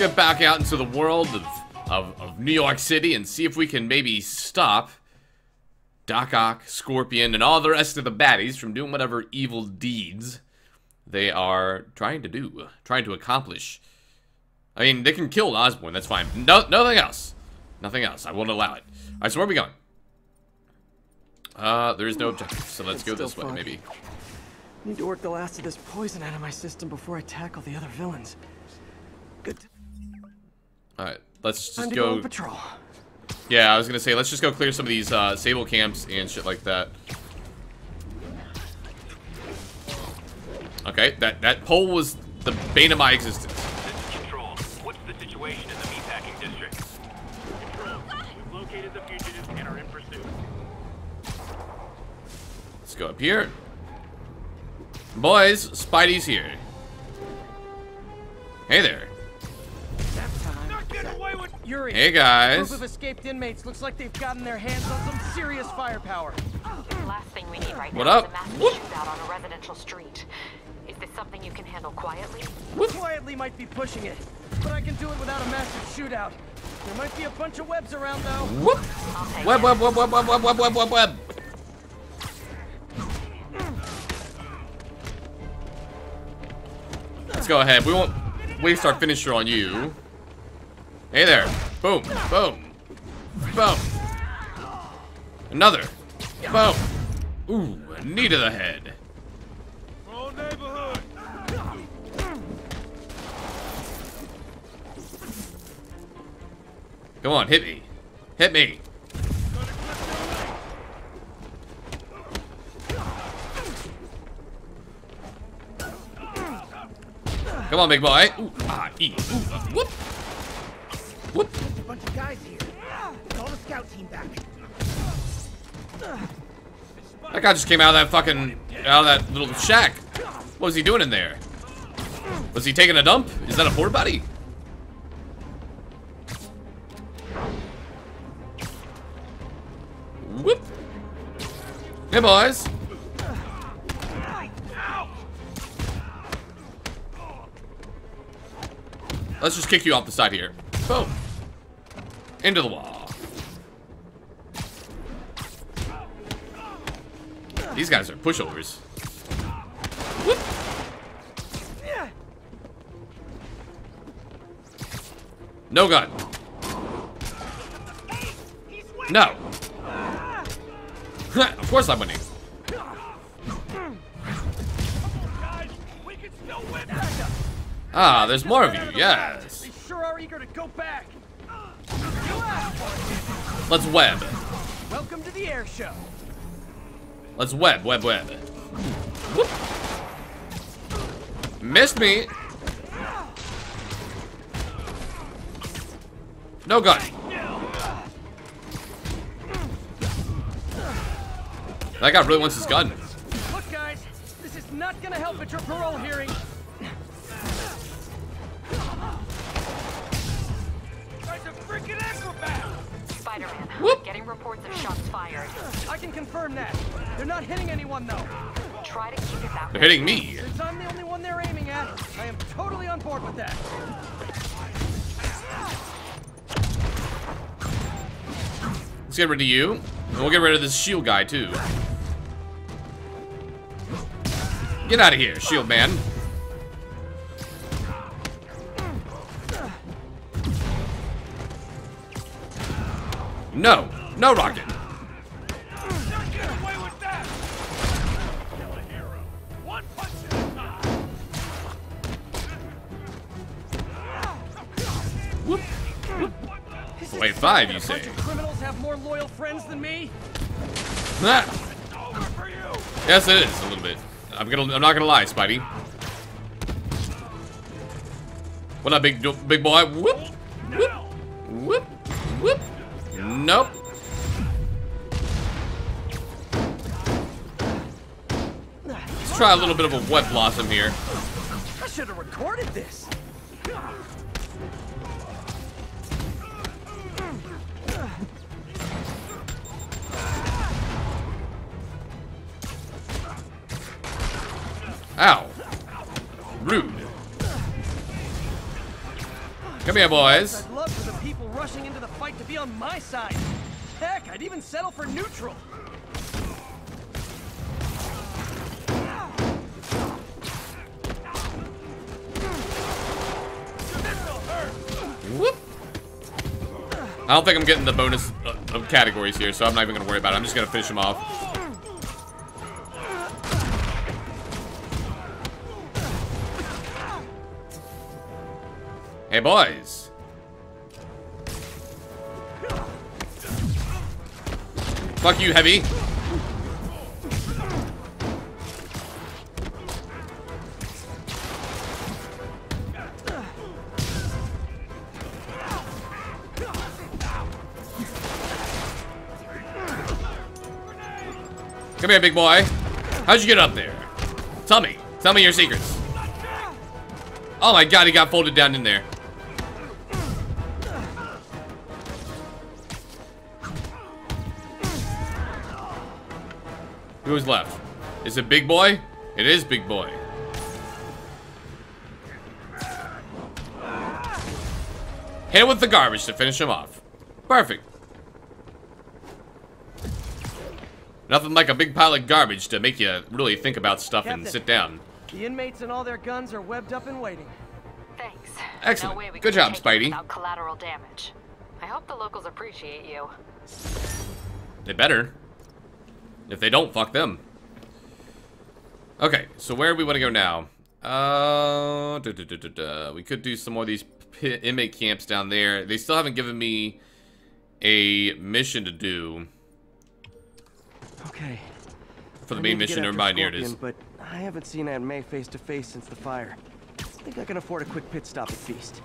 get back out into the world of, of, of New York City and see if we can maybe stop Doc Ock, Scorpion, and all the rest of the baddies from doing whatever evil deeds they are trying to do, trying to accomplish. I mean, they can kill Osborn, that's fine. No, nothing else. Nothing else. I won't allow it. Alright, so where are we going? Uh, there is no objective, so let's go this way, maybe. Need to work the last of this poison out of my system before I tackle the other villains. Good. Alright, let's Time just to go go... patrol. Yeah, I was gonna say, let's just go clear some of these, uh, Sable camps and shit like that. Okay, that, that pole was the bane of my existence. This is Control. What's the situation in the meatpacking district? Control, we've located the fugitives and are in pursuit. Let's go up here. Boys, Spidey's here. Hey there. Away with Yuri. Hey Group guys. of escaped inmates looks like they've gotten their hands on some serious firepower. Last thing we need right What now up? is a massive Whoop. shootout on a residential street. Is this something you can handle quietly? Quietly might be pushing it, but I can do it without a massive shootout. There might be a bunch of webs around though. Whoop. Web, web, web, web, web, web, web, web, web, web. Let's go ahead. We won't waste our finisher on you. Hey there. Boom. Boom. Boom. Another. Boom. Ooh, a knee to the head. Come on, hit me. Hit me. Come on, big boy. Ooh, ah, ee, ooh, uh, whoop. Whoop. A bunch of guys here. Call the scout team back. That guy just came out of that fucking, out of that little shack. What was he doing in there? Was he taking a dump? Is that a porta potty? Whoop. Hey, boys. Let's just kick you off the side here. Boom. Into the wall. These guys are pushovers. Whoop. No gun. No. of course I'm winning. Ah, there's more of you. Yes. They sure are eager to go back. Let's web. Welcome to the air show. Let's web, web, web. Whoop. Missed me. No gun. That guy really wants his gun. Look, guys, this is not gonna help at your parole hearing. Spider-Man, Whoop. getting reports of shots fired. I can confirm that. They're not hitting anyone though. Try to keep it that They're way. hitting me. Since I'm the only one they're aiming at, I am totally on board with that. Let's get rid of you. And we'll get rid of this shield guy too. Get out of here, shield man. Punch No, Rocket. Wait, five, you say? criminals have more loyal friends than me? Yes, it is a little bit. I'm gonna. I'm not gonna lie, Spidey. What up, big big boy? Whoop, whoop, try a little bit of a web blossom here. I should have recorded this. Ow. Rude. Come here, boys. I'd love for the people rushing into the fight to be on my side. Heck, I'd even settle for neutral. Whoop. I don't think I'm getting the bonus uh, of categories here, so I'm not even gonna worry about it. I'm just gonna finish him off. Hey, boys. Fuck you, Heavy. Come here, big boy. How'd you get up there? Tell me. Tell me your secrets. Oh my god, he got folded down in there. Who's left? Is it Big Boy? It is Big Boy. Hit with the garbage to finish him off. Perfect. Nothing like a big pile of garbage to make you really think about stuff and sit down. The inmates and all their guns are webbed up and waiting. Thanks. Excellent. No way we Good job, Spidey. Without collateral damage. I hope the locals appreciate you. They better. If they don't, fuck them. Okay, so where do we want to go now? Uh, duh, duh, duh, duh, duh. we could do some more of these inmate camps down there. They still haven't given me a mission to do Okay. for the main mission. get Never after mind, here it is. But I haven't seen Aunt May face to face since the fire. I think I can afford a quick pit stop at Feast.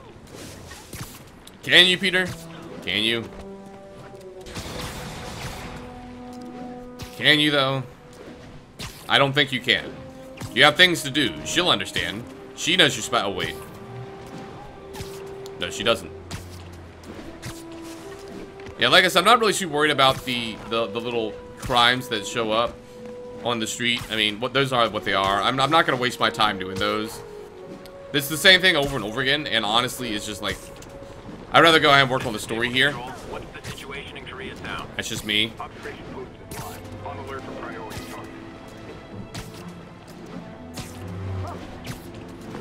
Can you, Peter? Can you? Can you, though? I don't think you can. You have things to do. She'll understand. She knows your spot. Oh, wait. No, she doesn't. Yeah, like I said, I'm not really too worried about the, the, the little crimes that show up on the street. I mean, what those are what they are. I'm, I'm not going to waste my time doing those. It's the same thing over and over again, and honestly, it's just like... I'd rather go ahead and work on the story here. That's just me.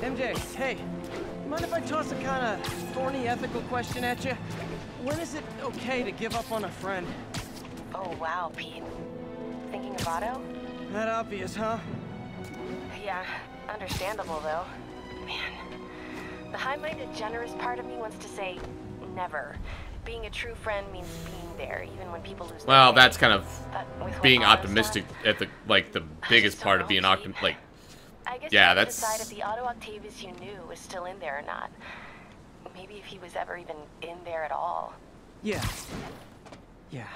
MJ, hey, mind if I toss a kind of thorny ethical question at you? When is it okay to give up on a friend? Oh, wow, Pete. Thinking of Otto? That obvious, huh? Yeah, understandable though. Man, the high-minded, generous part of me wants to say never. Being a true friend means being there, even when people lose. Well, way. that's kind of But with what being Otto's optimistic done, at the like the biggest part of being optim like I guess yeah, you have to that's- decide if the Otto Octavius you knew was still in there or not. Maybe if he was ever even in there at all. Yeah. Yeah.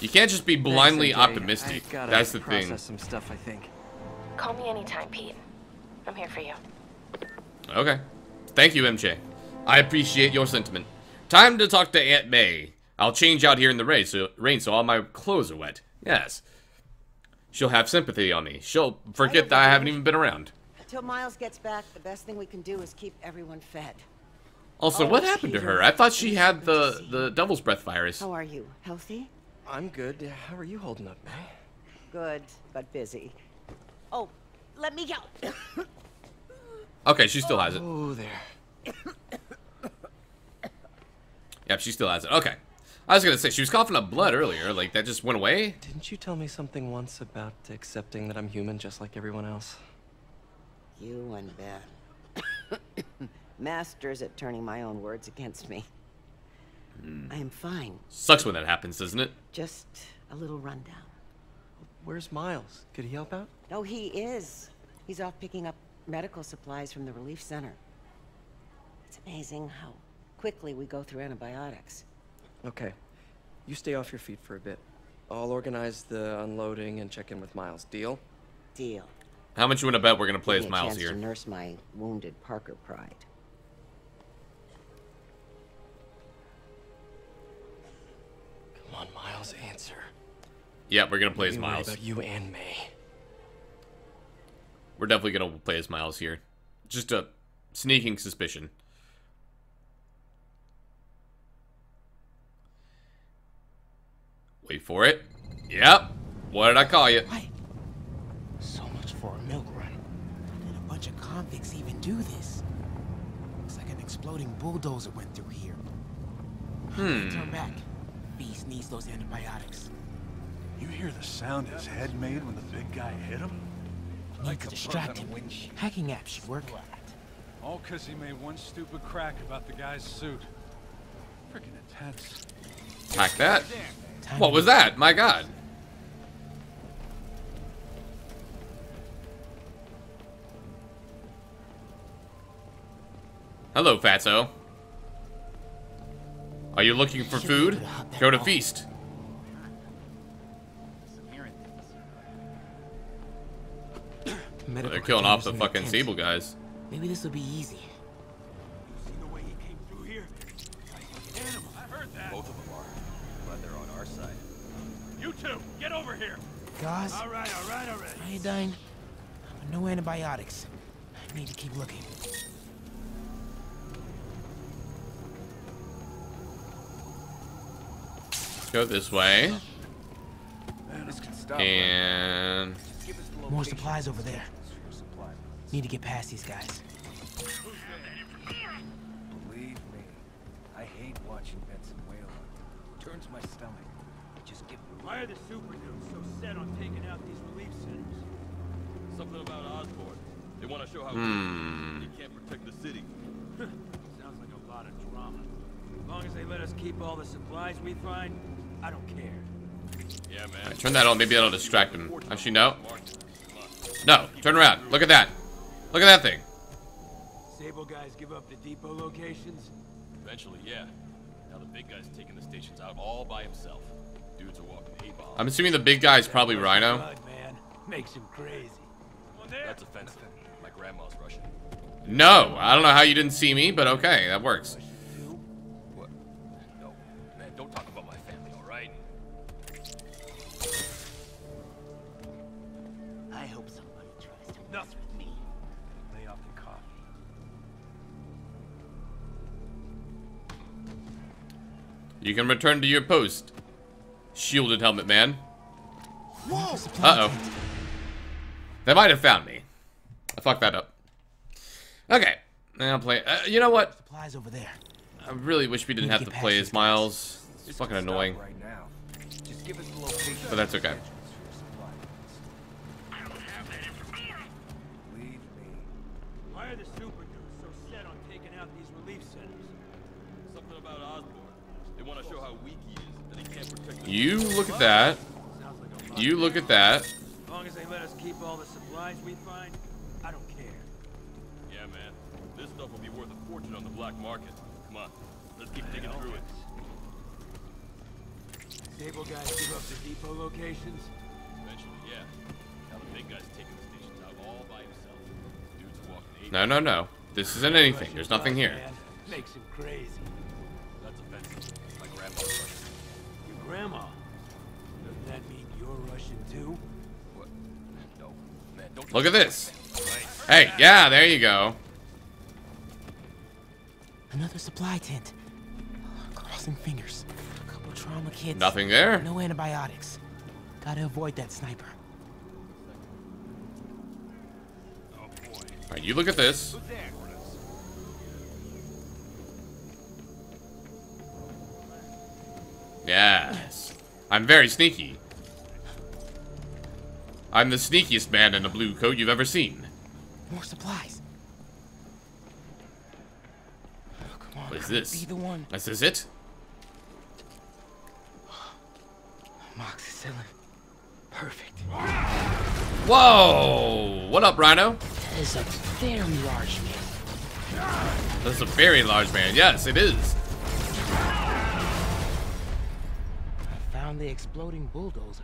you can't just be blindly Thanks, optimistic. That's the thing. some stuff, I think. Call me anytime, Pete. I'm here for you. Okay. Thank you, MJ. I appreciate your sentiment. Time to talk to Aunt May. I'll change out here in the rain so, rain so all my clothes are wet. Yes. She'll have sympathy on me. She'll forget that I haven't even been around. Until Miles gets back, the best thing we can do is keep everyone fed. Also, Oh, what happened to her? I thought she had the the devil's breath virus. How are you? Healthy? I'm good. How are you holding up, May? Good, but busy. Oh, let me go. Okay, she still has it. Oh, there. Yep, she still has it. Okay. I was gonna say she was coughing up blood earlier. Like that just went away. Didn't you tell me something once about accepting that I'm human just like everyone else? you and Ben. Masters at turning my own words against me. Hmm. I am fine. Sucks when that happens, doesn't it? Just a little rundown. Where's Miles? Could he help out? Oh, he is. He's off picking up medical supplies from the relief center. It's amazing how quickly we go through antibiotics. Okay. You stay off your feet for a bit. I'll organize the unloading and check in with Miles. Deal? Deal. How much you wanna bet we're gonna play Give as me a Miles chance here? to nurse my wounded Parker pride. Answer. Yeah, we're gonna play as Miles. About you and me. We're definitely gonna play as Miles here. Just a sneaking suspicion. Wait for it. Yep. What did I call you? Why? So much for a milk run. How did a bunch of convicts even do this? Looks like an exploding bulldozer went through here. Hmm. Turn back. Feast needs those antibiotics. You hear the sound his head made when the big guy hit him? Need to distract him. Hacking apps should work. All because he made one stupid crack about the guy's suit. Freaking intense. Hack that. Time What was that? My god. Hello, Fatso. Are you looking for food? Go to feast. Medical They're killing off the fucking tent. Sable guys. Maybe this will be easy. See the way he came through here? Like an animal. I heard that. Both of them are. But they're on our side. You two, get over here. Gauze, All right, all right, all right. iodine, no antibiotics. I need to keep looking. Go this way. This can stop. And More supplies over there. Need to get past these guys. Believe me, I hate watching Benson wail on. Turns my stomach. Just give me Why are the super dudes so set on taking out these relief centers? Something about Osborn. They want to show how Hmm. they can't protect the city. Sounds like a lot of drama. As long as they let us keep all the supplies we find, I don't care. Yeah, man. turn that on. Maybe that'll distract him. Actually, no. No. Turn around. Look at that. Look at that thing. Sable guys give up the depot locations? Eventually, yeah. Now the big guy's taking the stations out all by himself. Dudes are walking A-bomb. I'm assuming the big guy's probably Rhino. Blood, man. Makes him crazy. That's offensive. My grandma's Russian. No. I don't know how you didn't see me, but okay. That works. You can return to your post. Shielded helmet man. Uh-oh. They might have found me. I fucked that up. Okay. Now play. Uh, you know what? Supplies over there. I really wish we didn't have to play as Miles. It's fucking annoying. Right now. Just give us the. But that's okay. You look at that. Sounds like a lot. You look at that. As long as they let us keep all the supplies we find, I don't care. Yeah, man. This stuff will be worth a fortune on the black market. Come on. Let's keep digging through it. Sable guys give up the depot locations? Eventually, yeah. Now the big guy's taking the stations out all by himself. Dudes walking A-bomb. No, no, no. This isn't anything. There's nothing here. Man, makes him crazy. That's offensive. My grandma's Russian. Your grandma. Doesn't that mean you're Russian too? What? No. Man, don't Look at this. Hey, yeah, there you go. Another supply tent. Oh, crossing fingers. A couple trauma kits. Nothing there. No antibiotics. Gotta avoid that sniper. Oh, Alright, you look at this. Yes. I'm very sneaky. I'm the sneakiest man in a blue coat you've ever seen. More supplies. Oh, come on. What is this? Be the one. This is it? Moxicillin. Perfect. Whoa! What up, Rhino? That is a very large man. This is a very large man. Yes, it is. the exploding bulldozer.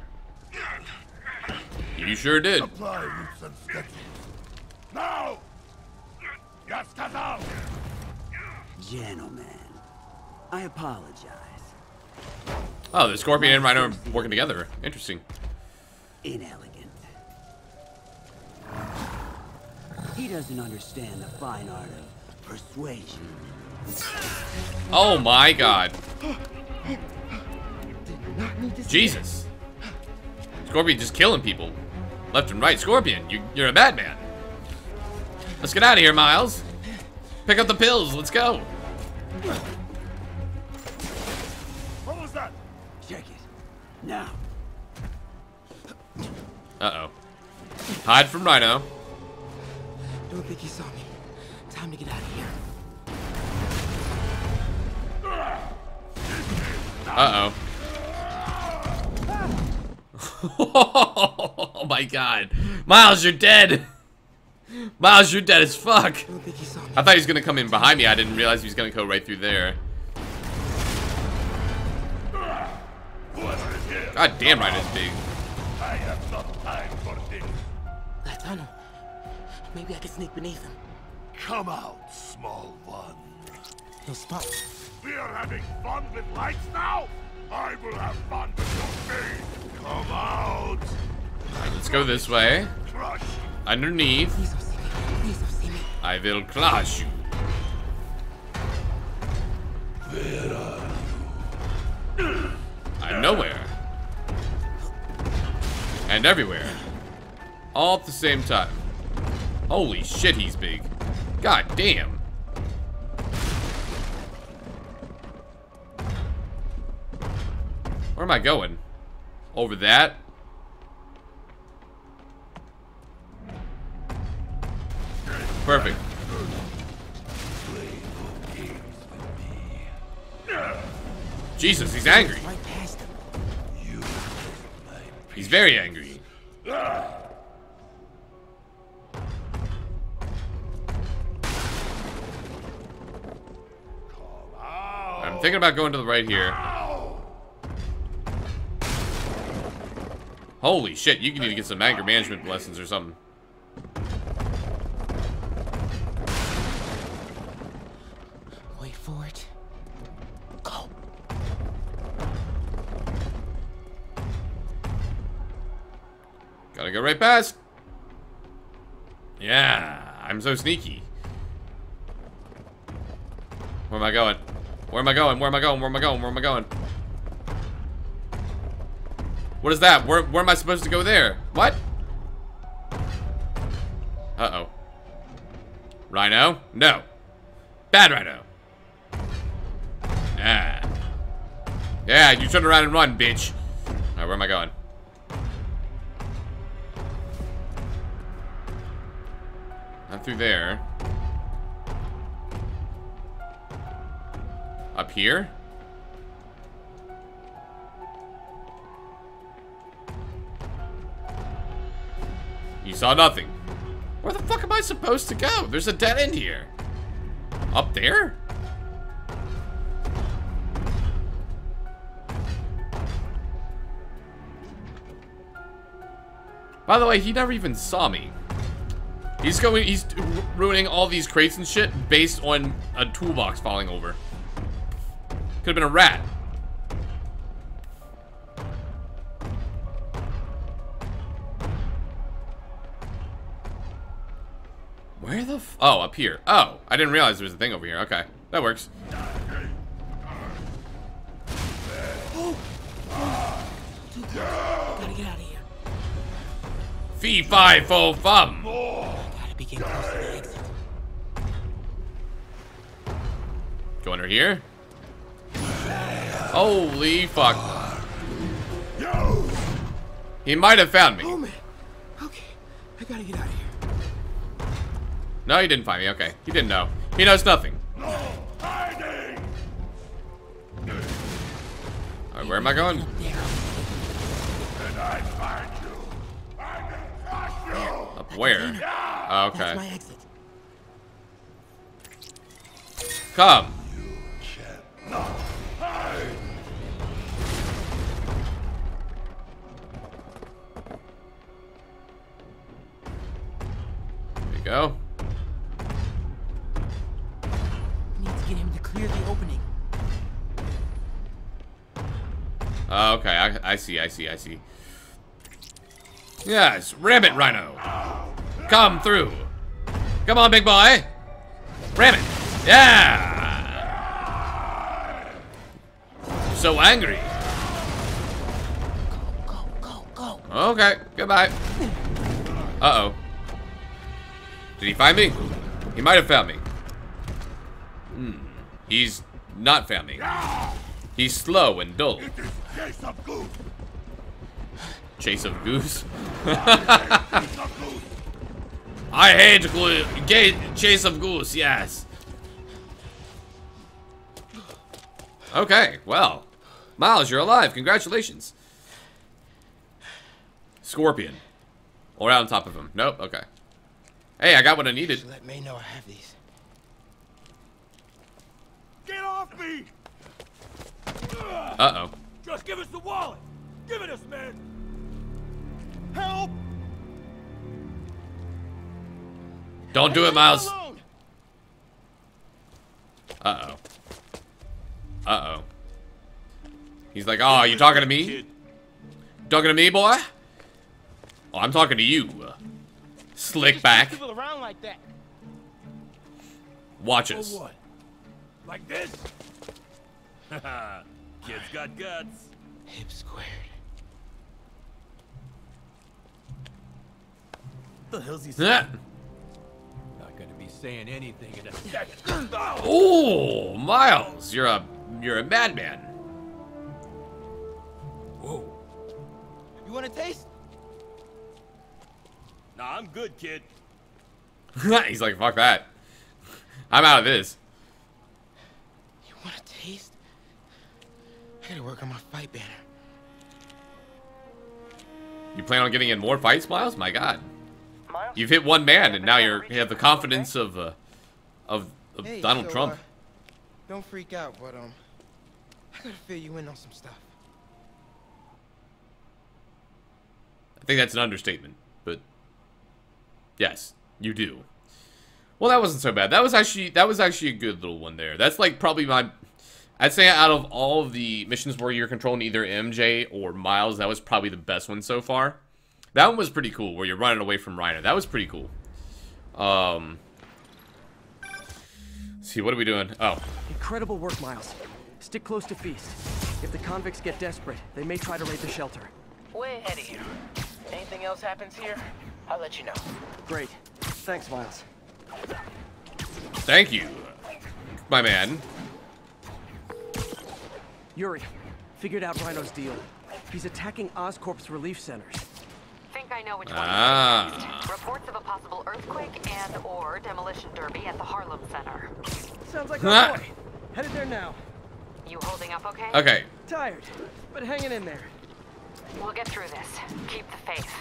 You sure did. Apply roots and sketches. Now! Yaskazal! Gentlemen, I apologize. Oh, the scorpion and rhino are working together. Interesting. Inelegant. He doesn't understand the fine art of persuasion. Oh my god. Jesus. Scorpion just killing people. Left and right. Scorpion, you, you're a bad man. Let's get out of here, Miles. Pick up the pills. Let's go. What was that? Check it. Now. Uh-oh. Hide from Rhino. Don't think he saw me. Time to get out of here. Uh-oh. oh my god. Miles, you're dead. Miles, you're dead as fuck. Don't think he. I thought he was gonna come in behind me. I didn't realize he was gonna go right through there. God damn, Rhino's big. I have not time for this. That tunnel. Maybe I can sneak beneath him. Come out, small one. He'll spot. We are having fun with lights now. I will have fun with your face. Come out. Alright, let's go this way. Underneath. Please don't see me. Please don't see me. I will crush you. I'm nowhere. And everywhere. All at the same time. Holy shit, he's big. God damn. Where am I going? Over that? Perfect. Jesus, he's angry. He's very angry. I'm thinking about going to the right here. Holy shit, you need to get some anger management lessons or something. Wait for it. Go. Gotta go right past. Yeah, I'm so sneaky. Where am I going? Where am I going? Where am I going? Where am I going? Where am I going? What is that? Where, where am I supposed to go there? What? Uh-oh. Rhino? No. Bad Rhino. Yeah. Yeah, you turn around and run, bitch. Alright, where am I going? Not through there. Up here? Saw nothing. Where the fuck am I supposed to go? There's a dead end here. Up there? By the way, he never even saw me. He's going, he's ruining all these crates and shit based on a toolbox falling over. Could have been a rat. Oh, up here. Oh, I didn't realize there was a thing over here. Okay, that works. Gotta get out of here. Fee, fi, fo, fum. Gotta be getting close to the exit. Go under here. Holy fuck. He might have found me. Oh man. Okay. I gotta get out of here. No, he didn't find me. Okay. He didn't know. He knows nothing. Hiding. Alright, where am I going? Up there. I find you. I can crush you. Up where? Oh, okay. Come. Cannot hide. There you go. Clear the opening. Oh, okay, I, I see, I see, I see. Yes, Rabbit Rhino. Come through. Come on, big boy. Ram it. Yeah. So angry. Okay, goodbye. Uh-oh. Did he find me? He might have found me. Hmm. He's not family. He's slow and dull. Chase of goose. Chase of goose? I hate glue. Gay chase of goose. Yes. Okay. Well, Miles, you're alive. Congratulations. Scorpion. Or out on top of him. Nope. Okay. Hey, I got what I needed. Let me know I have these. Get off me! Uh-oh. Just give us the wallet! Give it us, man! Help! Don't do it, Miles. Uh-oh. Uh-oh. He's like, oh, you talking to me? Talking to me, boy? Oh, I'm talking to you. Uh, slick back. Around like that. Watch us. What? Like this? Haha, Kid's got guts. Hip squared. The hell's he Yeah. Not gonna be saying anything in a second. Oh, Miles, you're a you're a madman. Whoa. You want a taste? Nah, I'm good, kid. He's like, fuck that. I'm out of this. You want a taste? I gotta work on my fight banner. You plan on getting in more fights, Miles? My God. You've hit one man, and now you're you have the confidence of uh, of, of Hey, Donald so, Trump. uh, don't freak out, but um, I gotta fill you in on some stuff. I think that's an understatement, but yes, you do. Well, that wasn't so bad. That was actually that was actually a good little one there. That's like probably my I'd say out of all of the missions where you're controlling either MJ or Miles, that was probably the best one so far. That one was pretty cool where you're running away from Rhino. That was pretty cool. Um let's see what are we doing? Oh, Incredible work, Miles. Stick close to Feast. If the convicts get desperate, they may try to raid the shelter. Way ahead of you. Anything else happens here, I'll let you know. Great. Thanks, Miles. thank you. My man. Yuri, figured out Rhino's deal. He's attacking Oscorp's relief centers. Think I know which one. Ah. Reports of a possible earthquake and or demolition derby at the Harlem Center. Sounds like a boy. Headed there now. You holding up okay? Okay. Tired, but hanging in there. We'll get through this. Keep the faith.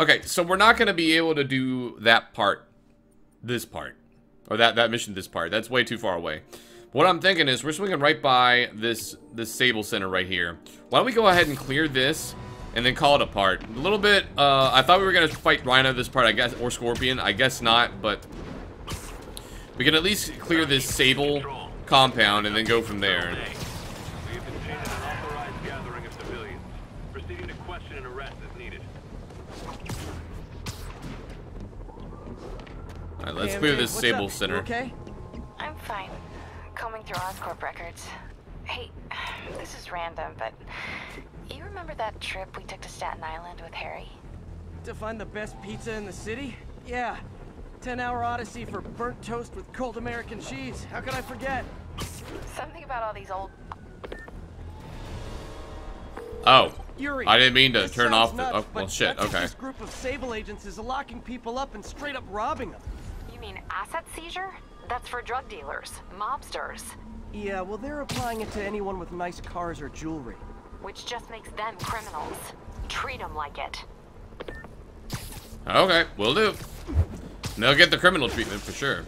Okay, so we're not going to be able to do that part this part. Or that, that mission this part. That's way too far away. What I'm thinking is we're swinging right by this, this Sable Center right here. Why don't we go ahead and clear this and then call it a part. A little bit, uh, I thought we were going to fight Rhino this part, I guess, or Scorpion. I guess not, but we can at least clear this Sable compound and then go from there. We have contained an unauthorized gathering of civilians. Proceeding to question and arrest as needed. Alright, let's clear this Sable? Center. Okay? I'm fine. Combing through Oscorp records. Hey, this is random, but you remember that trip we took to Staten Island with Harry? To find the best pizza in the city? Yeah. 10 hour odyssey for burnt toast with cold American cheese. How could I forget? Something about all these old Oh. Yuri, I didn't mean to turn sounds off the... nuts, Oh, well, shit, okay. This group of Sable agents is locking people up and straight up robbing them. You mean asset seizure? That's for drug dealers, mobsters, Yeah, well, they're applying it to anyone with nice cars or jewelry. which just makes them criminals. Treat them like it. Okay, will do. They'll get the criminal treatment for sure.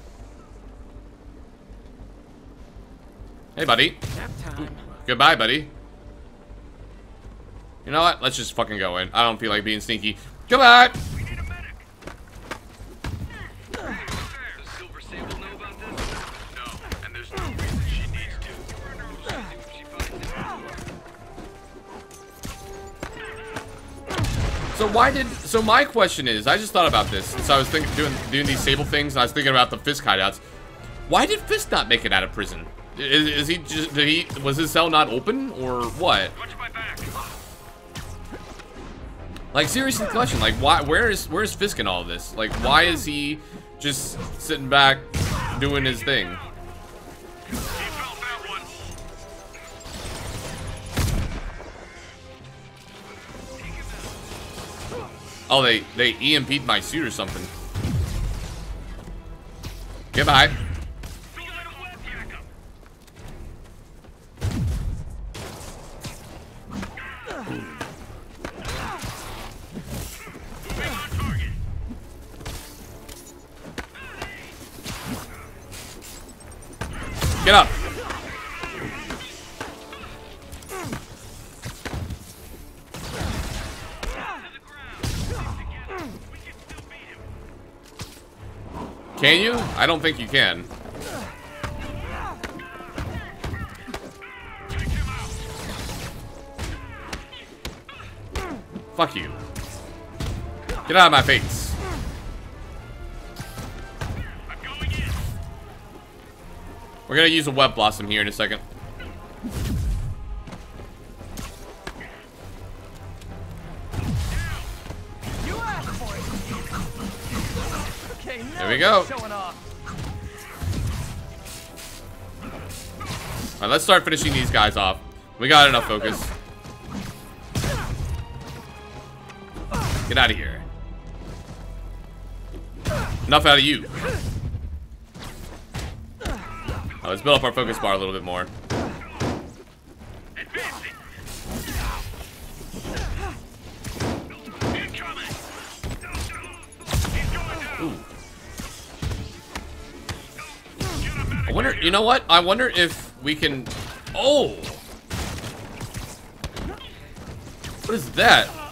Hey, buddy. Nap time. Goodbye, buddy. You know what? Let's just fucking go in. I don't feel like being sneaky. Goodbye! So why did... So my question is, I just thought about this. So I was thinking, doing, doing these Sable things, and I was thinking about the Fisk hideouts. Why did Fisk not make it out of prison? Is, is he just... Did he... Was his cell not open, or what? Like seriously, question. Like, why? Where is where's Fisk in all this? Like, why is he just sitting back doing his thing? Oh, they they EMP'd my suit or something. Goodbye. Get up. Can you? I don't think you can. Fuck you. Get out of my face. We're gonna use a web blossom here in a second. We go. Alright, let's start finishing these guys off. We got enough focus. Get out of here. Enough out of you. Let's build up our focus bar a little bit more. Wonder, you know what? I wonder if we can... Oh! What is that?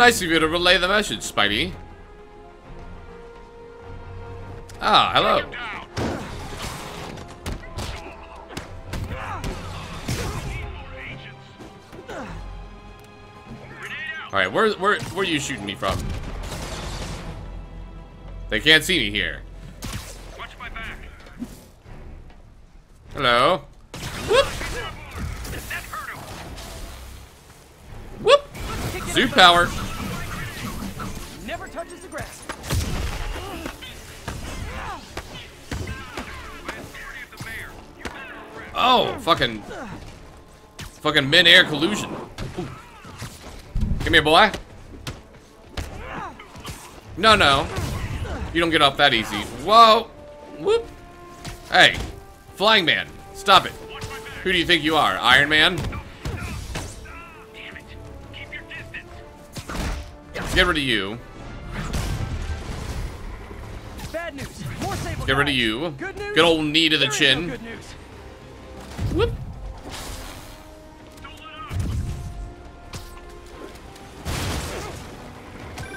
Nice of you to relay the message, Spidey. Ah, hello. Alright, where, where, where are you shooting me from? They can't see me here. Hello. Whoop! Whoop! Zoo power. Fucking, fucking mid-air collusion. Ooh. Come here, boy. No, no. You don't get off that easy. Whoa. Whoop. Hey, Flying Man, stop it. Who do you think you are, Iron Man? Let's get rid of you. Bad news. More get rid of you. Good news. Good old knee to the There no chin. news. Whoop.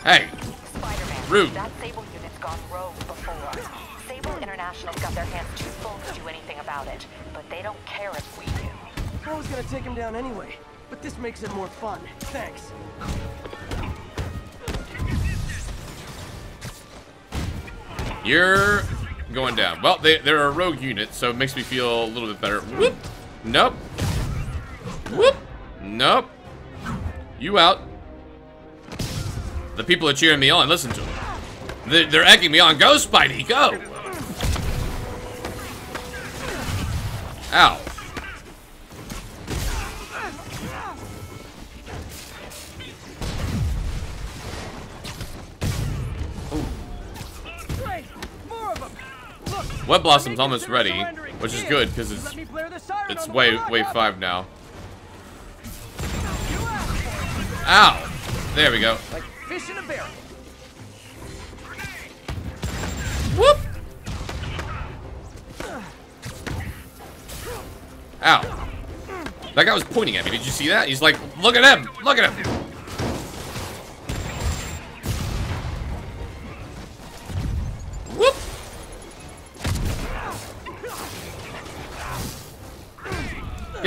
Hey, Spider-Man, Rude. that Sable unit's gone rogue before. Sable International's got their hands too full to do anything about it, but they don't care if we do. I was gonna take him down anyway, but this makes it more fun. Thanks. you're going down. Well, they, they're a rogue unit, so it makes me feel a little bit better. Whoop. Nope. Whoop. Nope. You out. The people are cheering me on. Listen to them. They're, they're egging me on. Go, Spidey, go. Ow. Web Blossom's almost ready, which is good because it's let me blare the siren it's way wave five now. Ow! There we go. Like fish in a barrel. Whoop! Ow! That guy was pointing at me. Did you see that? He's like, look at him! Look at him!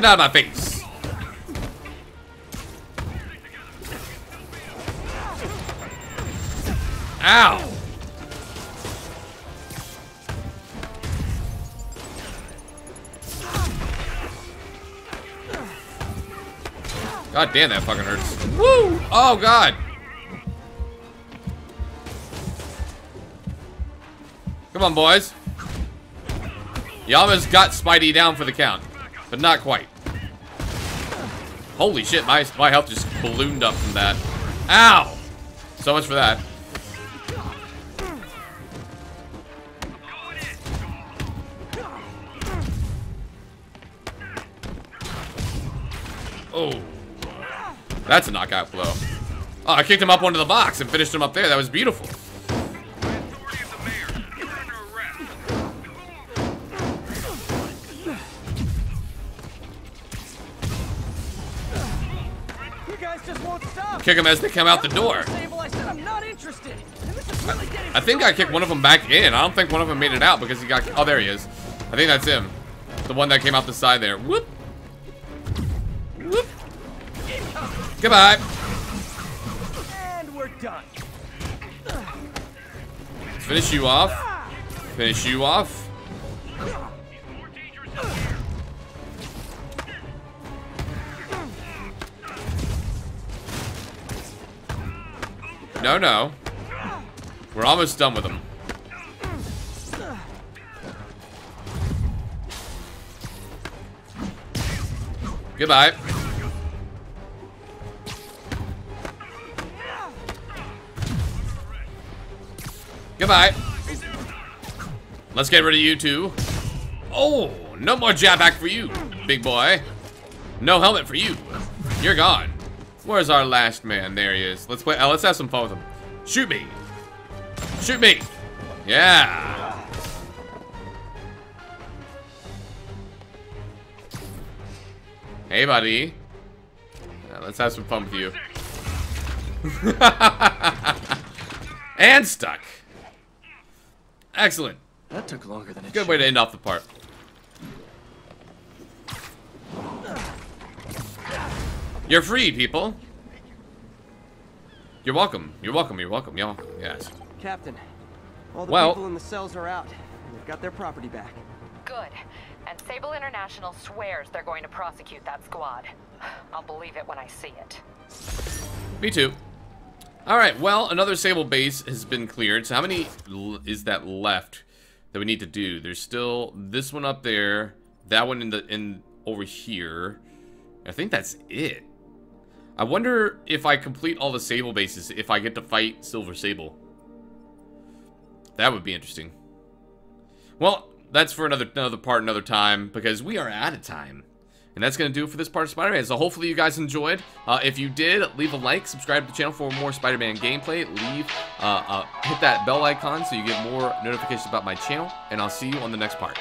Out of my face. Ow! God damn, that fucking hurts. Woo! Oh, God. Come on, boys. You almost got Spidey down for the count, but not quite. Holy shit, my, my health just ballooned up from that. Ow! So much for that. Oh. That's a knockout blow. Oh, I kicked him up onto the box and finished him up there. That was beautiful. Kick him as they come out the door. I think I kicked one of them back in. I don't think one of them made it out because he got... Oh, there he is. I think that's him. The one that came out the side there. Whoop. Whoop. Goodbye. And we're done. Finish you off. Finish you off. No, no. We're almost done with them. Goodbye. Goodbye. Let's get rid of you two. Oh, no more jab back for you, big boy. No helmet for you. You're gone. Where's our last man? There he is. Let's play. Uh, let's have some fun with him. Shoot me. Shoot me. Yeah. Hey, buddy. Uh, let's have some fun with you. and stuck. Excellent. That took longer than it Good way to end off the part. You're free, people. You're welcome. You're welcome. You're welcome. You're welcome. Yes. Captain, all the Well- people in the cells are out. They've got their property back. Good. And Sable International swears they're going to prosecute that squad. I'll believe it when I see it. Me too. All right. Well, another Sable base has been cleared. So how many l- is that left that we need to do? There's still this one up there, that one in the in over here. I think that's it. I wonder if I complete all the Sable bases, if I get to fight Silver Sable. That would be interesting. Well, that's for another another part, another time, because we are out of time. And that's going to do it for this part of Spider-Man. So hopefully you guys enjoyed. Uh, if you did, leave a like, subscribe to the channel for more Spider-Man gameplay. Leave, uh, uh, hit that bell icon so you get more notifications about my channel. And I'll see you on the next part.